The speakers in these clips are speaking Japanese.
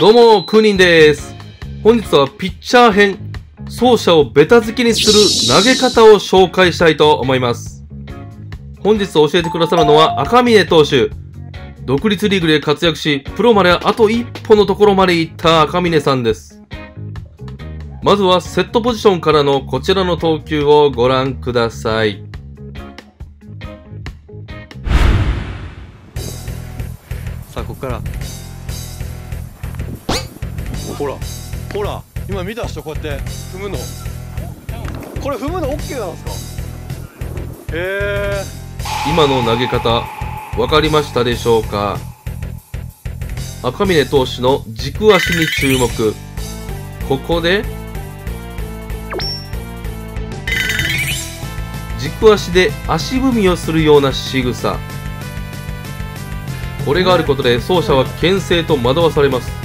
どうも、クーニンです。本日はピッチャー編、走者をベタ付きにする投げ方を紹介したいと思います。本日教えてくださるのは赤嶺投手。独立リーグで活躍し、プロまであと一歩のところまで行った赤嶺さんです。まずはセットポジションからのこちらの投球をご覧ください。さあここからほらほら今見た人こうやって踏むのこれ踏むの OK なんですか？へえ今の投げ方、わかりましたでしょうか？赤嶺投手の軸足に注目。ここで、軸足で足踏みをするような仕草。これがあることで走者は牽制と惑わされます。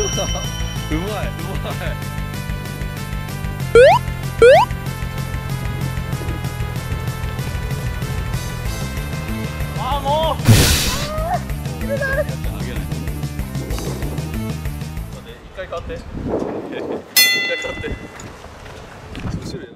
うまいうまい。ああもう。一回買って一回買って後ろや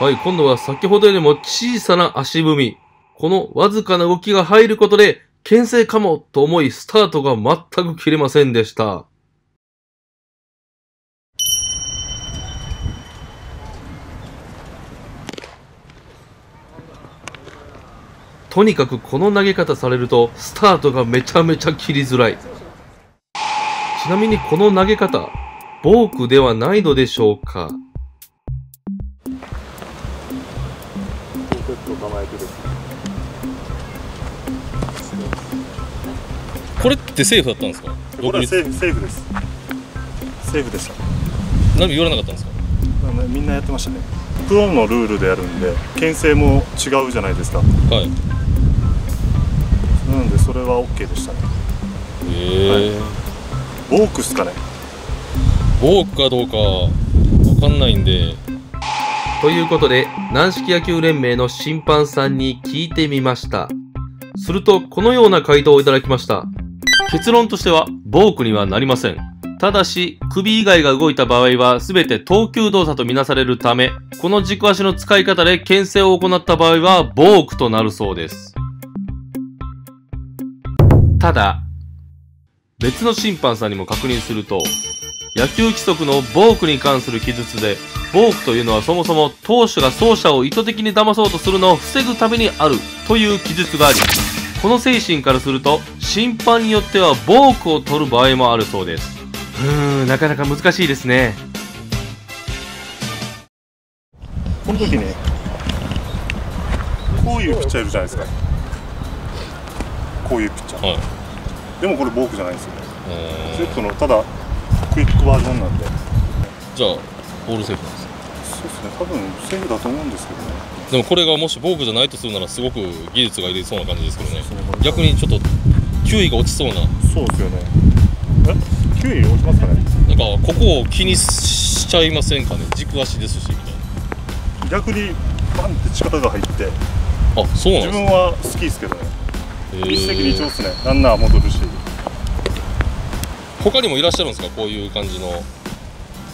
はい、今度は先ほどよりも小さな足踏み。このわずかな動きが入ることで、牽制かもと思いスタートが全く切れませんでした。とにかくこの投げ方されると、スタートがめちゃめちゃ切りづらい。ちなみにこの投げ方、ボークではないのでしょうかこれってセーフだったんですか？これはセーフセーフです。セーフでした。何も言われなかったんですか？みんなやってましたね。プロのルールでやるんで牽制も違うじゃないですか。はい。なのでそれは OK でしたね。へえボークっすかね。ボークかどうかわかんないんでということで、軟式野球連盟の審判さんに聞いてみました。すると、このような回答をいただきました。結論としては、ボークにはなりません。ただし、首以外が動いた場合は、すべて投球動作とみなされるため、この軸足の使い方で牽制を行った場合は、ボークとなるそうです。ただ、別の審判さんにも確認すると、野球規則のボークに関する記述で、ボークというのはそもそも投手が走者を意図的に騙そうとするのを防ぐためにあるという記述があり、この精神からすると、審判によってはボークを取る場合もあるそうです。うーん、なかなか難しいですね。この時にこういうピッチャーいるじゃないですか。こういうピッチャー。はいでもこれボークじゃないんですよ。セットのただクイックバージョンなんで。じゃあボールセーフなんですそうですね。多分セーフだと思うんですけどね。でもこれがもしボークじゃないとするならすごく技術がいりそうな感じですけどね。逆にちょっと球威が落ちそうな。そうですよね。え？9位落ちますかね？なんかここを気にしちゃいませんかね？軸足ですしみたい逆にバンって力が入ってなあそうなんですか自分は好きですけどね。一石二鳥ですね。ランナー戻るし。他にもいらっしゃるんですか？こういう感じの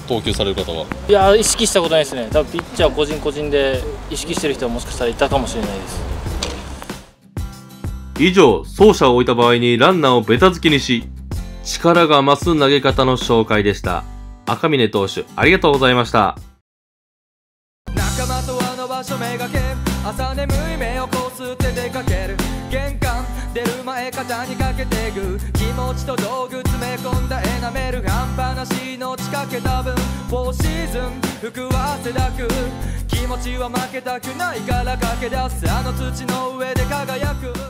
投球される方は？いや意識したことないですね。多分ピッチャー個人個人で意識してる人はもしかしたらいたかもしれないです。以上、走者を置いた場合にランナーをベタ付きにし、力が増す投げ方の紹介でした。赤嶺投手、ありがとうございました。仲間とあの場所めがけ朝眠い目をこすって出かける。玄関出る前肩にかけてぐ気持ちと道具詰め込んだエナメル半端なしの仕掛けた分。フォーシーズン服は汗だく。気持ちは負けたくないから駆け出す。あの土の上で輝く。